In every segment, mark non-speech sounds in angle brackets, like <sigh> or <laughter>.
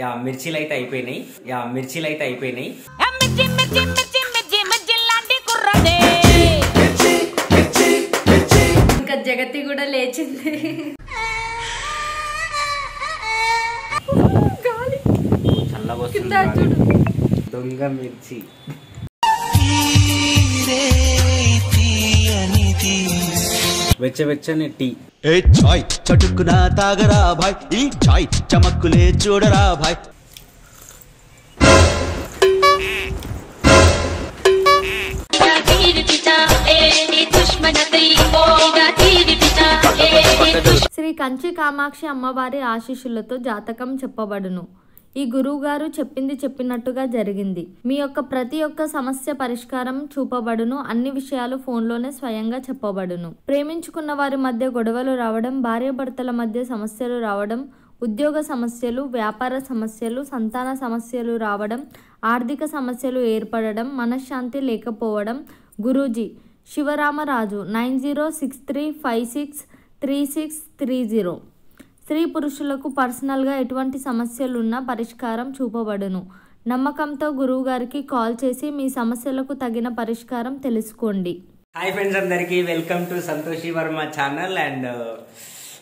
Yeah మిర్చీలు అయితే అయిపోయినాయి. యా మిర్చీలు అయితే అయిపోయినాయి ఇంకా జగతి కూడా లేచింది. గాలి. చల్లగా కింద వస్తుంది చూడు. దొంగ మిర్చి. వెచ్చవెచ్చని టీ. ఏ చాయ్? చటుక్కున తాగరా భాయ్. ఈ చాయ్ చమక్కులే చూడరా భాయ్. శ్రీ కంచి కామాక్షి అమ్మవారి ఆశీస్సులతో జాతకం చెప్పబడును. ఈ గురువుగారు చెప్పింది చెప్పినట్టుగా జరిగింది. మీ యొక్క ప్రతి ఒక్క సమస్య పరిష్కారం చూపబడును అన్ని విషయాలు ఫోన్లోనే స్వయంగా చెప్పబడును. ప్రేమించుకున్న వారి మధ్య గొడవలు రావడం భార్యాభర్తల మధ్య సమస్యలు రావడం ఉద్యోగ సమస్యలు వ్యాపార సమస్యలు సంతాన సమస్యలు రావడం ఆర్థిక సమస్యలు ఏర్పడడం మనశ్శాంతి లేకపోవడం. Guruji Shivaramaraju nine zero six three five six three six three zero. స్త్రీ పురుషులకు పర్సనల్గా ఎటువంటి సమస్యలున్నా పరిష్కారం చూపబడును. నమ్మకంతో గురువు గారికి కాల్ చేసి మీ సమస్యలకు తగిన పరిష్కారం తెలుసుకోండి. హాయ్ ఫ్రెండ్స్ అందరికీ welcome to Santoshi Varma channel and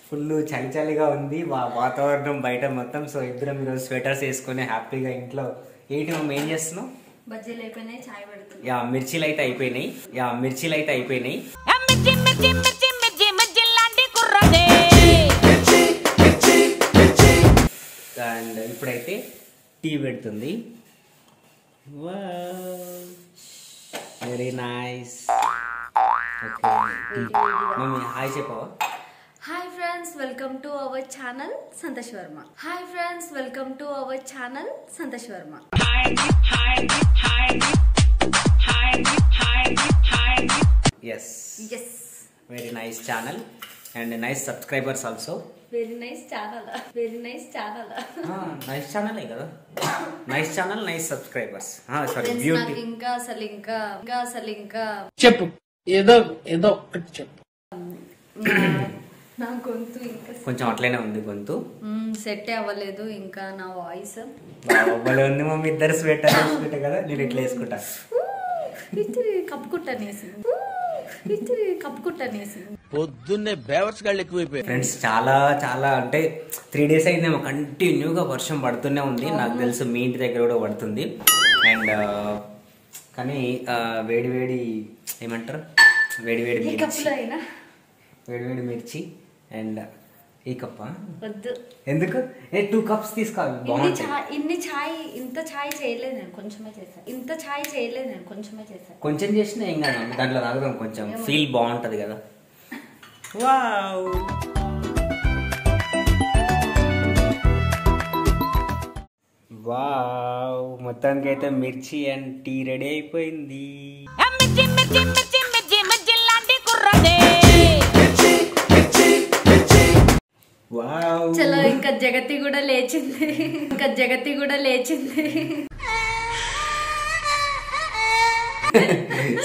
full చలి చలిగా ఉంది. వా వాతావరణం బయట మొత్తం. సో ఇద్దరం ఈరోజు స్వెటర్స్ వేసుకొని హ్యాపీగా ఇంట్లో. ఏంటి మమ్మీ ఏం చేస్తున్నావు? బజ్జీలు అయిపోయినాయి చాయ్ పెడుతుంది యా మిర్చీలు అయితే అయిపోయినాయి. యా మిర్చీలు అయితే అయిపోయినాయి. అండ్ ఇప్పుడైతే టీ పెడుతుంది. వెరీ నైస్ మమ్మీ హాయ్ చెప్పవా? Hi friends welcome to our channel Santosh Varma hi friends welcome to our channel Santosh Varma yes yes very nice channel and nice subscribers also very nice channel very nice channel nice ఛానలే కదా? Nice channel nice subscribers sorry beauty ఇంకా అసలు ఇంకా ఇంకా అసలు ఇంకా. చెప్పు. ఏదో ఏదో ఒక్కటి చెప్పు. నా- గొంతు ఇంకా కొంచెం అట్లనే ఉంది గొంతు. సెట్ అవ్వలేదు ఇంకా నా వాయిస్ భలే ఉంది మమ్మీ ఇద్దరు స్వెటర్ వేసుకుంటా కదా నేను ఇట్లా వేసుకుంటా. ఇద్దరు కప్పుకుంటానేసి కప్పుకుంటానేసి. పొద్దున్నే బేవర్స్ గాళ్ళు ఎక్కువైపోయాయి. ఫ్రెండ్స్ చాలా చాలా అంటే త్రీ డేస్ అయిందేమో కంటిన్యూగా వర్షం పడుతూనే ఉంది. నాకు తెలుసు మీ ఇంటి దగ్గర కూడా పడుతుంది. అండ్ కానీ వేడి వేడి ఏమంటారు? వేడి వేడి ఈ మిర్చి. కప్పులో అయినా. వేడి వేడి మిర్చి అండ్ ఈ కప్ప? వద్దు. ఎందుకు? ఏ టూ కప్స్ తీసుకోవాలి. ఇన్ని ఛాయ్ ఇన్ని ఛాయ్ ఇంత ఛాయ్ చేయలేదు నేను కొంచెమే చేశాను ఇంత ఛాయ్ చేయలేదు నేను కొంచెమే చేశాను కొంచెం చేసినా ఏం కాదు దాంట్లో తాగుదాం కొంచెం. ఫీల్ బాగుంటది కదా. వావ్. వావ్ మొత్తానికి అయితే మిర్చి అండ్ టీ రెడీ అయిపోయింది. మిర్చి మిర్చి మిర్చి. చలో ఇంకా జగతి కూడా లేచింది. ఇంకా జగతి కూడా లేచింది.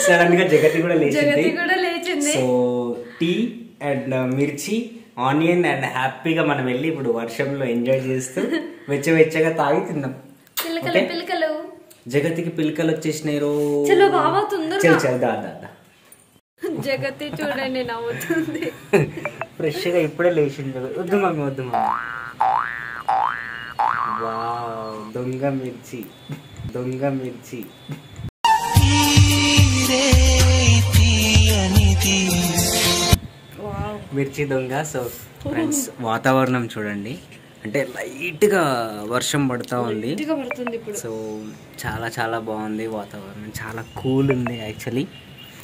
సడన్గా జగతి కూడా జగతి లేచింది కూడా లేచింది. సో టీ అండ్ మిర్చి ఆనియన్ అండ్ హ్యాపీగా మనం వెళ్ళి ఇప్పుడు వర్షంలో ఎంజాయ్ చేస్తూ వెచ్చవెచ్చగా తాగి తిన్నాం. పిల్లకలు? పిల్లకలు జగతికి పిలకలు వచ్చేసినాయి రో. చలో బావా తొందరగా. చల్ చల్ దా దా. జగతి చూడండి నవ్వుతుంది. <laughs> ఫ్రెష్గా ఇప్పుడే లేచింది కదా. వద్దు మమ్మీ వద్దు మమ్మీ. దొంగ మిర్చి. దొంగ మిర్చి. మిర్చి దొంగ సో ఫ్రెండ్స్ వాతావరణం చూడండి. అంటే లైట్గా వర్షం పడుతూ ఉంది. సో చాలా చాలా బాగుంది వాతావరణం. చాలా కూల్ ఉంది యాక్చువల్లీ.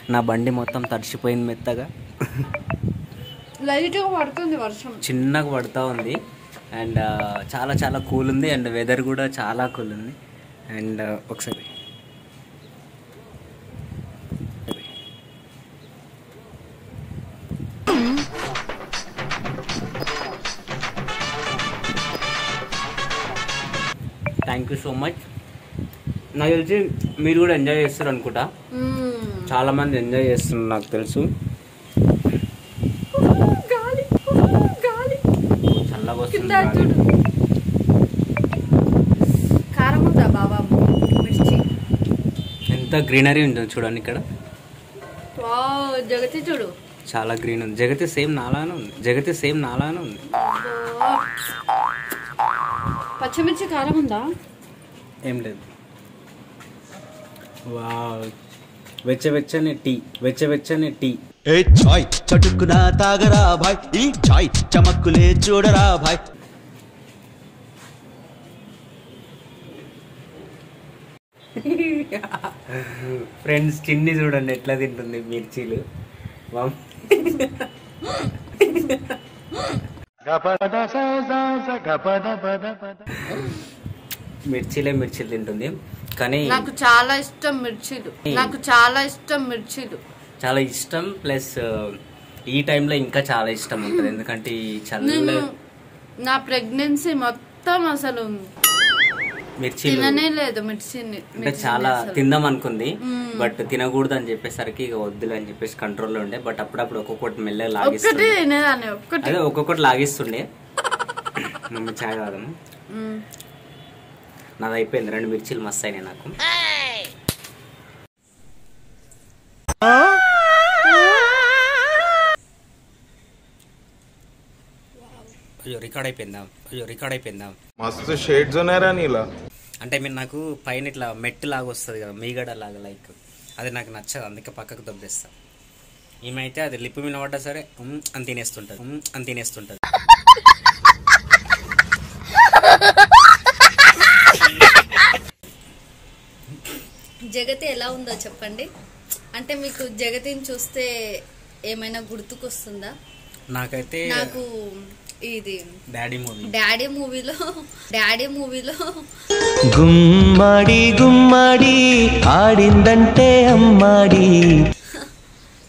నా బండి మొత్తం తడిసిపోయింది మెత్తగా. లైట్గా పడుతుంది వర్షం. చిన్నగా పడుతూ ఉంది. అండ్ చాలా చాలా కూల్ ఉంది. అండ్ వెదర్ కూడా చాలా కూల్ ఉంది. అండ్ ఒకసారి. థ్యాంక్ యూ సో మచ్ నాకు తెలిసి మీరు కూడా ఎంజాయ్ చేస్తారు అనుకుంటా. చాలా మంది ఎంజాయ్ చేస్తున్నారు నాకు తెలుసు. చూడు కారం ఉందా బాబా? మిర్చి. ఎంత గ్రీనరీ ఉందో చూడండి ఇక్కడ. వావ్ జగతి చూడు. చాలా గ్రీన్ ఉంది. జగతి సేమ్ నాలానే ఉంది. జగతి సేమ్ నాలానే ఉంది. పచ్చిమిర్చి కారం ఉందా? ఏం లేదు. వావ్. వెచ్చవెచ్చని టీ. వెచ్చవెచ్చని టీ. ఏ చాయ్ చటుక్కున తాగరా భాయ్. ఈ చాయ్ చమక్కులే చూడరా భాయ్. ఫ్రెండ్స్ చిన్ని చూడండి ఎట్లా తింటుంది మిర్చీలు. మిర్చీలే మిర్చీలు తింటుంది. కానీ నాకు చాలా ఇష్టం మిర్చీలు. నాకు చాలా ఇష్టం మిర్చీలు. చాలా ఇష్టం ప్లస్ ఈ టైంలో ఇంకా చాలా ఇష్టం ఉంటుంది. ఎందుకంటే ఈ చల్ల నా ప్రెగ్నెన్సీ మొత్తం అసలు మిర్చీలు. తిననే లేదు మిర్చిని అంటే చాలా తిందాం అనుకుంది బట్ తినకూడదు అని చెప్పేసరికి ఇక వద్దులే అని చెప్పేసి కంట్రోల్లో ఉండే బట్ అప్పుడప్పుడు ఒక్కొక్కటి మెల్లగా లాగిస్తుండే. అదే ఒక్కొక్కటి లాగిస్తుండే. మమ్మీ చాయ్ కాదమ్మా మ్మ్. నాది అయిపోయింది రెండు మిర్చీలు మస్తు అయినాయి నాకు. రికార్డ్ అయిపోయిందా. అయ్యో రికార్డ్ అయిపోయిందా. మస్తు షేడ్స్ ఉన్నారా నీలా. అంటే మీరు నాకు పైన ఇట్లా మెట్టు లాగా వస్తుంది కదా మీగడ లాగా లైక్ అది నాకు నచ్చదు అందుకే పక్కకు దొబ్బేస్తా. ఏమైతే అది లిప్ మీద పడ్డా సరే అని తినేస్తుంటుంది. అని తినేస్తుంటుంది. జగతి ఎలా ఉందో చెప్పండి. అంటే మీకు జగతిని చూస్తే ఏమైనా గుర్తుకొస్తుందా? నాకైతే నాకు ఇది. డాడీ మూవీ డాడీ మూవీలో డాడీ మూవీలో గుమ్మడి గుమ్మడి ఆడిందంటే అమ్మాడి.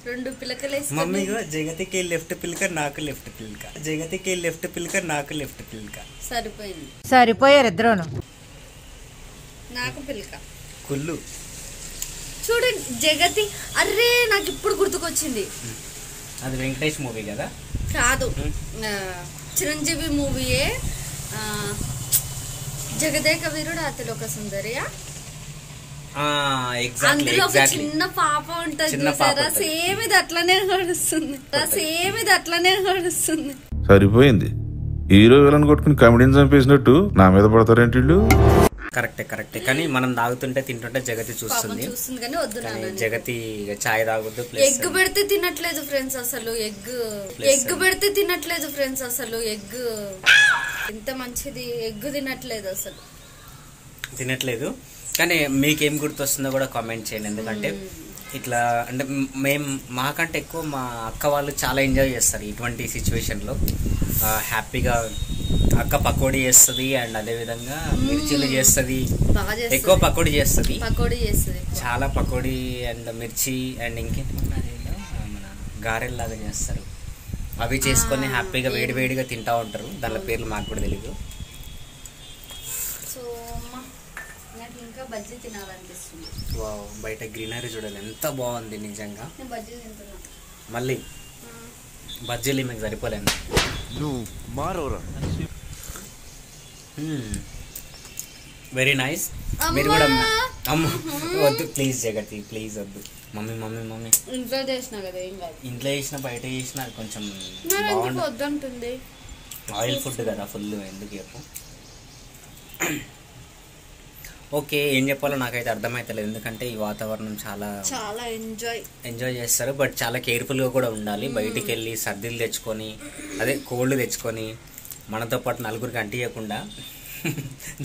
రెండు పిలకలేసి మమ్మీ జగతికి లెఫ్ట్ పిల్క నాకు లెఫ్ట్ పిల్క. జగతికి లెఫ్ట్ పిల్క నాకు లెఫ్ట్ పిల్క. సరిపోయింది. సరిపోయారు ఇద్దరును. నాకు పిలక. కుళ్ళు. చూడండి జగతి అర్రే నాకు ఇప్పుడు గుర్తుకొచ్చింది. అది వెంకటేష్ మూవీ కదా? కాదు. చిరంజీవి మూవీయే జగదేక వీరుడు అతడు ఒక సుందరియా. అందులో ఒక చిన్న పాప ఉంటది చూసారా. సేమ్ ఇది అట్లనే నడుస్తుంది. సేమ్ ఇది అట్లనే నడుస్తుంది. సరిపోయింది. హీరో విలన్ కొట్టుకుని కమెడీని చంపేసినట్టు నా మీద పడతారేంటి వీళ్ళు? కరెక్టే కరెక్టే. కానీ మనం తాగుతుంటే తింటుంటే జగతి చూస్తుంది. చూస్తుంది కానీ వద్దు కానీ జగతి చాయ్ తాగొద్దు ఎగ్ పెడితే తినట్లేదు ఫ్రెండ్స్ అసలు. ఎగ్ ఎగ్ పెడితే తినట్లేదు ఫ్రెండ్స్ అసలు. ఎగ్ ఎంత మంచిది. ఎగ్ తినట్లేదు అసలు. తినట్లేదు. కానీ మీకేం గుర్తొస్తుందో కూడా కామెంట్ చేయండి. ఎందుకంటే ఇట్లా అంటే మ్- మేం మాకంటే ఎక్కువ మా అక్క వాళ్ళు చాలా ఎంజాయ్ చేస్తారు ఇటువంటి సిచ్యువేషన్లో. హ్యాపీగా అక్క పకోడీ చేస్తుంది అండ్ అదే విధంగా మిర్చీలు చేస్తుంది. బాగా ఎక్కువ పకోడీ చేస్తుంది. పకోడీ చేస్తుంది చాలా పకోడీ అండ్ మిర్చి అండ్ ఇంకేంటి మన గారెల్లాగా చేస్తారు. అవి చేసుకొని హ్యాపీగా వేడి వేడిగా తింటా ఉంటారు. దాని పేర్లు మాకు కూడా తెలియదు సో అమ్మ నాకు ఇంకా బజ్జీ తినాలనిపిస్తుంది. వావ్ బయట గ్రీనరీ చూడాలి. ఎంత బాగుంది నిజంగా. నేను బజ్జీ తింటున్నా. మళ్ళీ బజ్జీలు మీకు సరిపోలేదు నువ్వు మారోరా వెరీ నైస్ మీరు కూడా అమ్మ. వద్దు ప్లీజ్ జగతి ప్లీజ్ వద్దు. Mummy mummy mummy. ఇంట్లో చేసిన కదా ఏం కాదు. ఇంట్లో చేసిన బయట చేసిన కొంచెం వద్దంటుంది? ఆయిల్ ఫుడ్ కదా ఫుల్ ఎందుకు చెప్పు. ఓకే ఏం చెప్పాలో నాకైతే అర్థమైతలేదు. ఎందుకంటే ఈ వాతావరణం చాలా చాలా ఎంజాయ్ ఎంజాయ్ చేస్తారు బట్ చాలా కేర్ఫుల్గా కూడా ఉండాలి. బయటికి వెళ్ళి సర్దిలు తెచ్చుకొని అదే కోల్డ్ తెచ్చుకొని మనతో పాటు నలుగురికి అంటియకుండా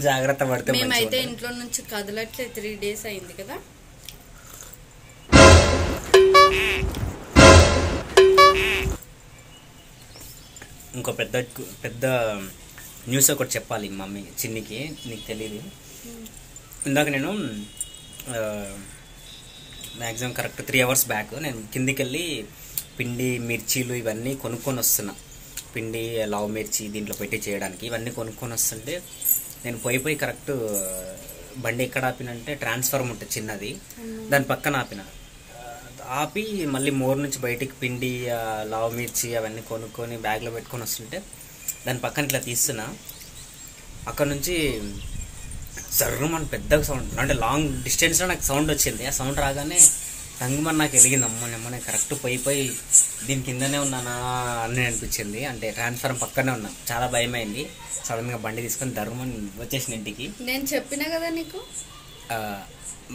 జాగ్రత్త పడితే మేమైతే. ఇంట్లో నుంచి కదలట్లేదు త్రీ డేస్ అయింది కదా. ఇంకో పెద్ద పెద్ద న్యూస్ ఒకటి చెప్పాలి మమ్మీ చిన్నికి నీకు తెలియదు ఇందాక నేను maximum correct three hours back నేను కిందికి వెళ్ళి పిండి మిర్చీలు ఇవన్నీ కొనుక్కొని వస్తున్నా. పిండి లావ్ మిర్చి దీంట్లో పెట్టి చేయడానికి ఇవన్నీ కొనుక్కొని వస్తుంటే నేను పోయి పోయి కరెక్ట్ బండి ఎక్కడ ఆపినంటే ట్రాన్స్ఫార్మ్ ఉంటుంది చిన్నది. దాని పక్కన ఆపిన. ఆపి మళ్ళీ మోర్ నుంచి బయటికి పిండి లావ్ మిర్చి అవన్నీ కొనుక్కొని బ్యాగ్లో పెట్టుకొని వస్తుంటే దాని పక్కన ఇట్లా తీస్తున్నా. అక్కడ నుంచి మన పెద్దగా సౌండ్ అంటే లాంగ్ డిస్టెన్స్లో నాకు సౌండ్ వచ్చింది. ఆ సౌండ్ రాగానే రంగుమని నాకు వెలిగింది అమ్మ నేను కరెక్ట్ పోయి పోయి దీని కిందనే ఉన్నానా అని అనిపించింది. అంటే ట్రాన్స్ఫార్మ్ పక్కనే ఉన్నా. చాలా భయం అయింది సడన్గా బండి తీసుకొని ధర్మని వచ్చేసిన ఇంటికి. నేను చెప్పినా కదా నీకు?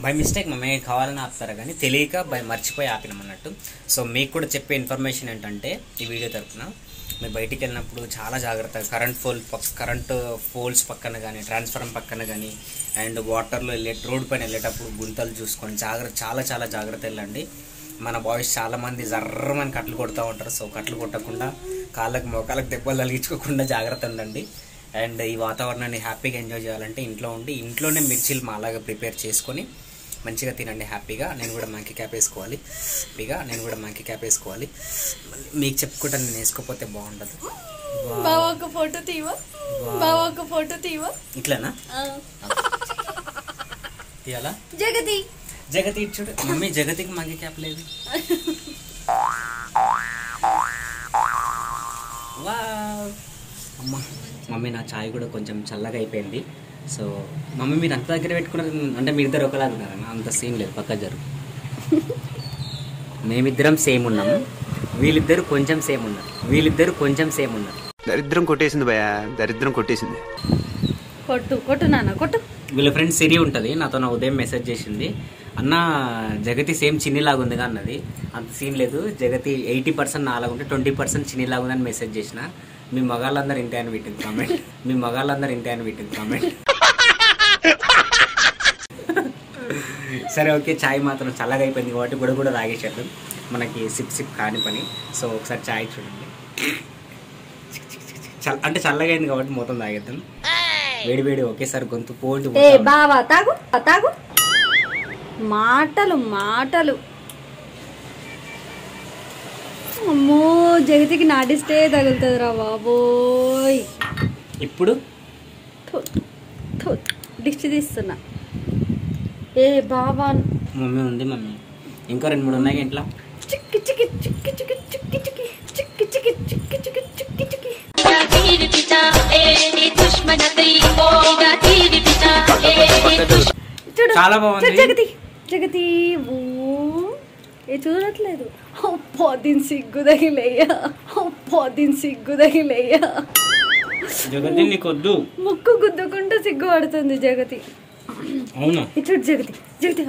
బై మిస్టేక్ మమ్మీ కావాలని ఆపుతారా కానీ తెలియక బై మర్చిపోయి ఆపినాం అన్నట్టు. సో మీకు కూడా చెప్పే ఇన్ఫర్మేషన్ ఏంటంటే ఈ వీడియో తరపున మీరు బయటికి వెళ్ళినప్పుడు చాలా జాగ్రత్తగా కరెంట్ పోల్ కరెంట్ పోల్స్ పక్కన కానీ ట్రాన్స్ఫార్మర్ పక్కన కానీ అండ్ వాటర్లో వెళ్ళే రోడ్ పైన వెళ్ళేటప్పుడు గుంతలు చూసుకొని జాగ్రత్త చాలా చాలా జాగ్రత్త వెళ్ళండి. మన బాయ్స్ చాలా మంది జర్రమని కట్లు కొడుతూ ఉంటారు. సో కట్లు కొట్టకుండా కాళ్ళకి మోకాళ్ళకి దెబ్బలు తగిలించుకోకుండా జాగ్రత్త ఉండండి. అండ్ ఈ వాతావరణాన్ని హ్యాపీగా ఎంజాయ్ చేయాలంటే ఇంట్లో ఉండి ఇంట్లోనే మిర్చీలు మాలాగా ప్రిపేర్ చేసుకొని మంచిగా తినండి హ్యాపీగా. నేను కూడా మంకీ క్యాప్ వేసుకోవాలి. హ్యాపీగా నేను కూడా మంకీ క్యాప్ వేసుకోవాలి. మీకు చెప్పుకుంటా నేను వేసుకోకపోతే బాగుండదు. బావ ఫోటో తీవా? బావ ఒక ఫోటో తీవా? ఇట్లానా? తీయాలా? జగతి. జగతి చూడు మమ్మీ జగతికి మంకీ క్యాప్ లేదు. వావ్. అమ్మ మమ్మీ నా చాయ్ కూడా కొంచెం చల్లగా అయిపోయింది. సో మమ్మీ మీరు అంత దగ్గర పెట్టుకున్నారు అంటే మీ ఇద్దరు ఒకలాగా ఉన్నారా? అంత సీన్ లేదు పక్క జరు మేమిద్దరం సేమ్ ఉన్నాము వీళ్ళిద్దరు కొంచెం సేమ్ ఉన్నారు. వీళ్ళిద్దరు కొంచెం సేమ్ ఉన్నారు. దరిద్రం కొట్టేసింది భయ దరిద్రం కొట్టేసింది. కొట్టు కొట్టు నాన్న కొట్టు. వీళ్ళ ఫ్రెండ్ సిరి ఉంటుంది నాతో నా ఉదయం మెసేజ్ చేసింది. అన్న జగతి సేమ్ చిన్నిలాగా ఉందిగా అన్నది. అంత సీన్ లేదు. జగతి ఎయిటీ పర్సెంట్ నాలాగా ఉంటే ట్వంటీ పర్సెంట్ చిన్నిలాగా ఉందని మెసేజ్ చేసిన. మీ మగాళ్ళందరూ ఇంతే అని పెట్టింది కామెంట్. మీ మగాళ్ళందరూ ఇంతే అని పెట్టింది కామెంట్. సరే ఓకే చాయ్ మాత్రం చల్లగా అయిపోయింది కాబట్టి కూడా కూడా తాగేసేద్దాం. మనకి సిప్ సిప్ కాని పని. సో ఒకసారి చాయ్ చూడండి. అంటే చల్లగా అయింది కాబట్టి మొత్తం తాగేద్దాం. వేడి వేడి ఒకేసారి గొంతు పోటీ బావా తాగు తాగు. మాటలు మాటలు అమ్మో జగతికి నాటిస్తే తగులుతుంది రా బాబోయ్ ఇప్పుడు దిష్టి తీస్తున్నా ఏ బావా మమ్మీ ఉంది మమ్మీ ఇంకా రెండు మూడు ఉన్నాయి ఇంట్లో చిక్కి చిక్కి చిక్కి చిక్కి చిక్కి చిక్కి చిక్కి చిక్కి చిక్కి చిక్కి చిక్కి చిక్కి చూడు చాలా బాగుంది. జగతి జగతి ఓ ఏ చూడట్లేదు అప్పో దీని సిగ్గు తగిలేయ్యా. అప్పో దీని సిగ్గు తగిలేయ్యా. జగతి నీకు వద్దు ముక్కు గుద్దుకుంటూ సిగ్గు పడుతుంది జగతి. అవునా? చూడు జగతి. జగతి.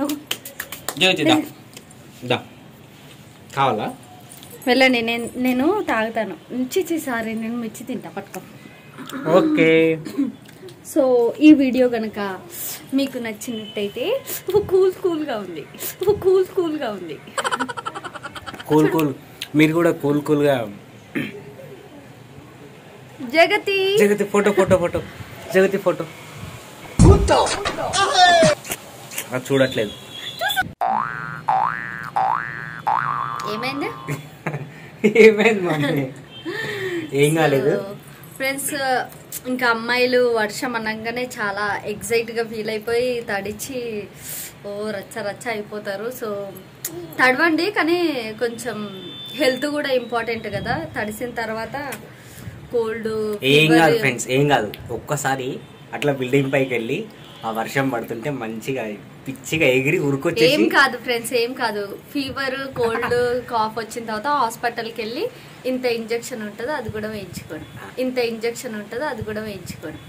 జగతి దా. దా. కావాలా? వెళ్ళండి నేను నేను తాగుతాను. చిచి సారీ నేను మిర్చి తింటా పట్టుకో. ఓకే. సో ఈ వీడియో కనుక మీకు నచ్చినట్టయితే కూల్ కూల్గా ఉంది. కూల్ కూల్గా ఉంది. Cool cool. మీరు కూడా కూల్ కూల్గా. Jagathi! Jagathi photo photo photo. Jagathi photo. అది చూడట్లేదు. ఏమైంది? <laughs> ఏమైంది మమ్మీ? ఏం కాలేదు. ఫ్రెండ్స్ ఇంకా అమ్మాయిలు వర్షం అనగానే చాలా ఎగ్జైట్గా ఫీల్ అయిపోయి తడిచి ఓ రచ్చ రచ్చ అయిపోతారు. సో తడవండి కానీ కొంచెం హెల్త్ కూడా ఇంపార్టెంట్ కదా. తడిసిన తర్వాత కోల్డ్ ఏం కాదు ఫ్రెండ్స్ ఏం కాదు. ఒక్కసారి అట్లా బిల్డింగ్ పైకి వెళ్ళి ఆ వర్షం పడుతుంటే మంచిగా పిచ్చిగా ఎగిరి ఏం ఉరుకొచ్చేసి కాదు ఫ్రెండ్స్ ఏం కాదు. ఫీవర్ కోల్డ్ కాఫ్ వచ్చిన తర్వాత హాస్పిటల్కి వెళ్ళి ఇంత ఇంజెక్షన్ ఉంటుంది అది కూడా వేయించుకోండి ఇంత ఇంజెక్షన్ ఉంటుంది అది కూడా వేయించుకోండి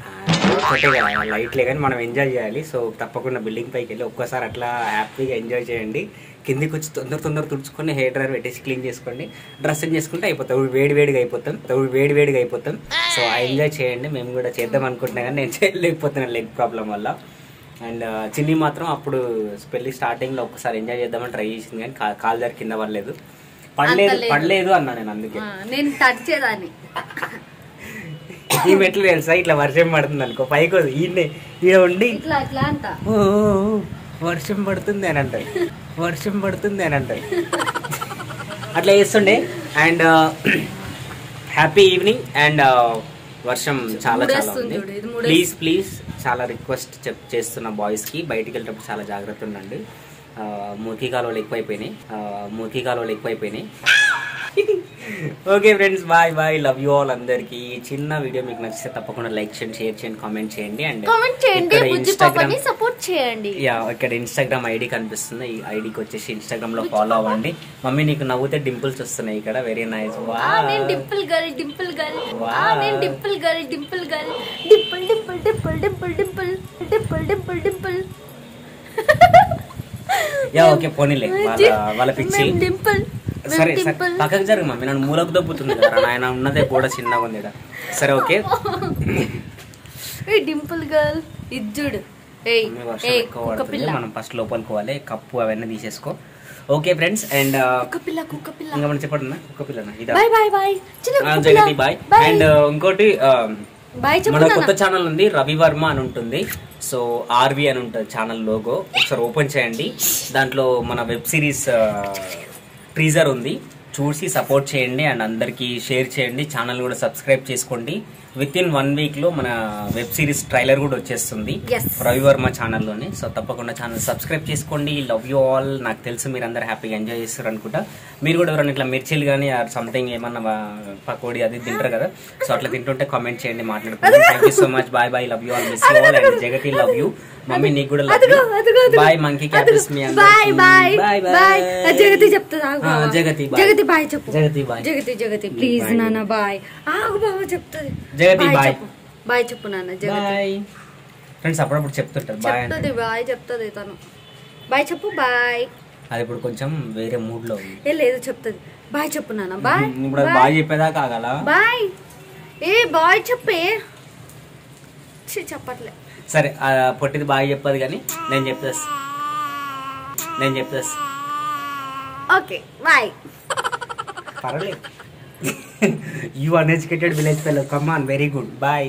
లైట్లే కానీ మనం ఎంజాయ్ చేయాలి. సో తప్పకుండా బిల్డింగ్ పైకి వెళ్ళి ఒక్కసారి అట్లా హ్యాపీగా ఎంజాయ్ చేయండి. కిందికి వచ్చి తొందర తొందర తుడుచుకొని హెయిర్ డ్రైర్ పెట్టేసి క్లీన్ చేసుకోండి. డ్రెస్సింగ్ చేసుకుంటే అయిపోతాం వేడి వేడిగా అయిపోతాం ఇప్పుడు వేడి వేడిగా అయిపోతాం సో ఎంజాయ్ చేయండి. మేము కూడా చేద్దాం అనుకుంటున్నా కానీ నేను చేయలేకపోతున్నాను లెగ్ ప్రాబ్లం వల్ల. అండ్ చిన్ని మాత్రం అప్పుడు పెళ్ళి స్టార్టింగ్లో ఒక్కసారి ఎంజాయ్ చేద్దామని ట్రై చేసింది కానీ కాలు జారి కింద పడలేదు. పడలేదు. పడలేదు అన్నా నేను అందుకే. నేను తడిచేదాన్ని ఈ మెట్లు తెలుసా? ఇట్లా వర్షం పడుతుంది అనుకో పైకి. ఈయన్నే ఈడ ఉండి వర్షం పడుతుంది అని అంటారు వర్షం పడుతుంది అని అంటారు అట్లా చేస్తుండే. And <clears throat> happy evening. అండ్ వర్షం చాలా చాలా ఉంది. ప్లీజ్ ప్లీజ్ చాలా రిక్వెస్ట్ చెప్ చేస్తున్న బాయ్స్కి బయటికి వెళ్ళేటప్పుడు చాలా జాగ్రత్త ఉండండి. మురికి కాలువలు ఎక్కువైపోయినాయి. మురికి కాలువలు ఎక్కువైపోయినాయి. Okay friends bye bye love you all అందరికి. ఈ చిన్న వీడియో మీకు నచ్చితే తప్పకుండా లైక్ చేయండి షేర్ చేయండి కామెంట్ చేయండి అండ్ కామెంట్ చేయండి బుజ్జి పాపని సపోర్ట్ చేయండి. యా ఇక్కడ ఇన్స్టాగ్రామ్ ఐడి కనిపిస్తుంది. ఈ ఐడికి వచ్చేసి ఇన్స్టాగ్రామ్లో ఫాలో అవ్వండి. మమ్మీ నీకు నవ్వుతే డింపుల్స్ వస్తున్నాయి ఇక్కడ. వెరీ నైస్ ఆ నేను dimple girl dimple girl Wow. నేను dimple girl dimple girl dimple dimple dimple dimple dimple dimple dimple dimple yeah okay పోనీలే. వాళ్ళ వాళ్ళ పిచ్చి. డింపుల్ సరే సరే. పక్కకు జరుగు మమ్మీ నన్ను మూలకు దొబ్బుతుంది కదా ఆయన ఉన్నదే కూడా చిన్నగా ఉంది. సరే ఓకే? <laughs> ఏ డింపుల్ గర్ల్ ఇజ్జుడు మనం ఫస్ట్ లోపలికి పోవాలి కప్పు అవన్నీ తీసేసుకో. ఓకే ఫ్రెండ్స్ అండ్ కుక్క పిల్ల కుక్క పిల్ల ఇంకా మనం చెప్పండి కుక్క పిల్లనా ఇదా? Bye Jagathi bye. అండ్ ఇంకోటి మన కొత్త ఛానల్ ఉంది రవి వర్మ అని ఉంటుంది. సో ఆర్వి అని ఉంటుంది ఛానల్ లోగో. ఒకసారి ఓపెన్ చేయండి. దాంట్లో మన వెబ్ సిరీస్ ట్రీజర్ ఉంది. చూసి సపోర్ట్ చేయండి అండ్ అందరికీ షేర్ చేయండి. ఛానల్ కూడా సబ్స్క్రైబ్ చేసుకోండి. విత్ ఇన్ వన్ వీక్లో మన వెబ్ సిరీస్ ట్రైలర్ కూడా వచ్చేస్తుంది. రవివర్మ ఛానల్లోనే. సో తప్పకుండా ఛానల్ సబ్స్క్రైబ్ చేసుకోండి. లవ్ యూ ఆల్ నాకు తెలుసు మీరు అందరు హ్యాపీగా ఎంజాయ్ చేస్తారు అనుకుంటా. మీరు కూడా ఎవరైనా ఇట్లా మిర్చిలు కానీ ఆర్ సంథింగ్ ఏమన్నా పకోడీ అది తింటారు కదా. సో అట్లా తింటుంటే కామెంట్ చేయండి మాట్లాడుకోండి thank you so much bye bye love you all miss you all and Jagathi love you mummy నీకు కూడా లవ్ అదిగో అదిగో అదిగో. బాయ్ మంకీ క్యాపిస్ మీ bye bye bye bye Jagathi చెప్తుంది ఆగు ఆ, బావ. జగతి బాయ్. జగతి బాయ్ చెప్పు. Jagathi bye. Jagathi Jagathi please bye. నాన్న బాయ్ ఆగు బావ చెప్తుంది జగతి బాయ్. చెప్పు. బాయ్ చెప్పు నాన్న జగతి. బాయ్ ఫ్రెండ్స్ అప్పుడప్పుడు చెప్తుంటారు. బాయ్ అంటే. చెప్తుంది బాయ్ చెప్తుంది తను. బాయ్ చెప్పు బాయ్ అది ఇప్పుడు కొంచెం వేరే మూడ్లో ఉంది. ఏ లేదు చెప్తుంది. బాయ్ చెప్పు నాన్న బాయ్ ఇప్పుడు అది బాయ్ చెప్పేదాకా ఆగాల? బాయ్ ఏ బాయ్ చెప్పే. ఛీ, చెప్పట్లే. సరే పొట్టిది బాగా చెప్పదు కానీ నేను చెప్పేస్తా. నేను చెప్పేస్తా. Okay bye. పర్వాలేదు you uneducated village fellow come on very good bye